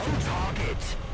Target.